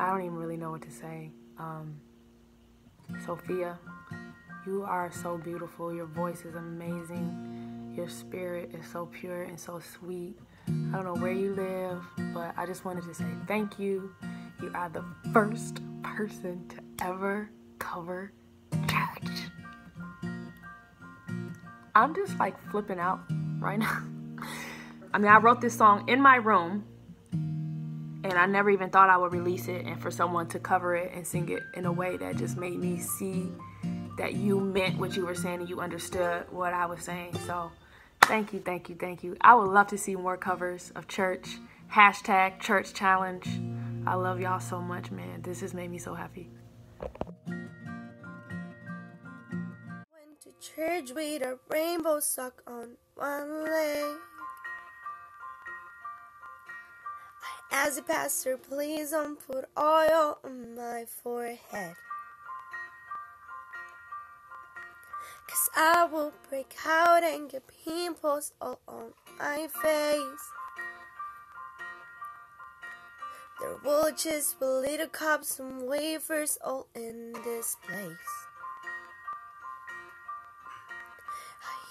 I don't even really know what to say. Um, Sophia, you are so beautiful. Your voice is amazing. Your spirit is so pure and so sweet. I don't know where you live, but I just wanted to say thank you. You are the first person to ever cover church. I'm just like flipping out right now. I mean, I wrote this song in my room and I never even thought I would release it and for someone to cover it and sing it in a way that just made me see that you meant what you were saying and you understood what I was saying. So thank you, thank you, thank you. I would love to see more covers of church. Hashtag church challenge. I love y'all so much, man. This has made me so happy. Went to church with a rainbow sock on one leg. I a pastor, please don't put oil on my forehead. Cause I will break out and get pimples all on my face. There will just be little cups and wafers all in this place.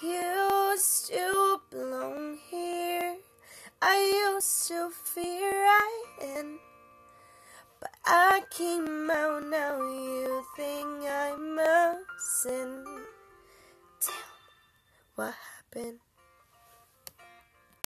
I used to belong here. I used to fear I in. But I came out now. You think I'm a sin? Me what happened.